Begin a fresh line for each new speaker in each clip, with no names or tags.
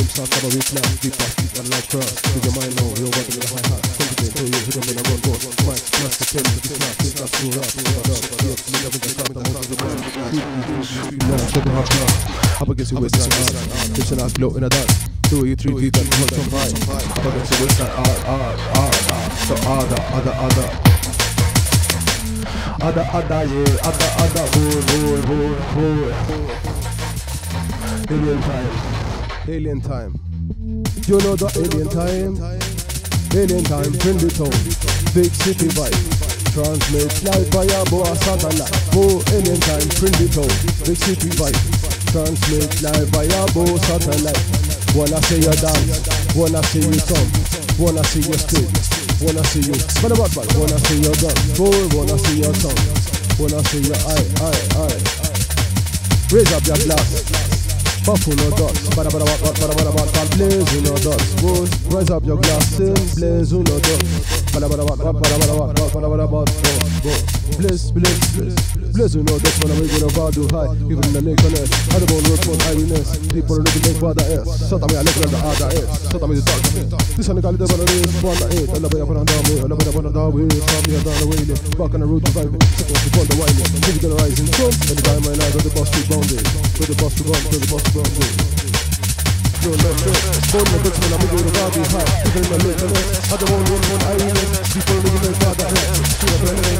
Same sound, come on, replay, we practice and like her. With your mind low, you're working in the high hat. Confident, so you hit them in a run board. Mike, smash the pin, the snap, the snap, screw up, screw up, screw up. You never get stopped, on horses are running. Now, check it out now. Up against your waistline, out. Pitch and I float in a dance. Two, you three, you got the hot on high. Up against your waistline, out, ah, out, ah, out, ah, out. So, other, other, other. Other, other, yeah, other, other, roll, roll, roll, roll. In real time alien time. You know the alien time, alien time. Friendly tone, big city vibe. Transmit live via boa satellite. More alien time, friendly tone, big city vibe. Transmit live via boa satellite. Wanna see you dance, wanna see you song, wanna see you spin. Wanna see you, but what, but wanna see your gun, boy, wanna see your tongue, wanna see your eye, eye, eye. Raise up your glass, dots, bada bada bada bada bada bada blaze no dots, boy. Raise up your glass blaze no dots, bada bada bada bada bada bada bada bada bada Bliss, bliss, bliss, bliss, you know that's what I'm gonna do high Even in the lake eh. I don't want work for highness People are looking like father eh. S Sota me I never the other eh. S Sometimes it's the dark This one got the better is one eight I love you upon a down way, I love you upon a down way. Stop me down the way, back on the road to five Second to pull the wine, keep it rising Boom, every my I got the bus to boundary With the bus to boundary, with the bus to boundary Born a Dutchman, I'm a good body, high, even my little I don't want one, I ain't it, people leave me, father, hurt, see a brand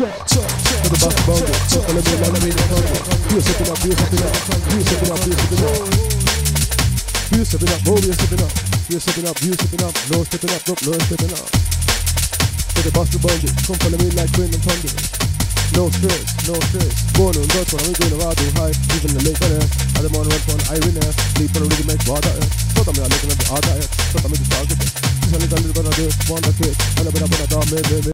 Check, check, check. Look about the bongo. Check, let me, let me, let me. You're sipping up, you're sipping up. You're sipping up, you're sipping up. You're sipping up, oh, you're sipping up. You're sipping up, you're sipping up. No stepping up, no stepping up. Look about the bongo. Come follow me like wind and thunder. No stress, no stress. Born on Dutch one, I'm going around the high, even the lake on earth. I don't want to run for an irony. Sleep on a rhythm, make water. Put on me, I'm looking at the other. Put on me, the target. Just a little bit of this, one that kid. And a bit of a dog, maybe.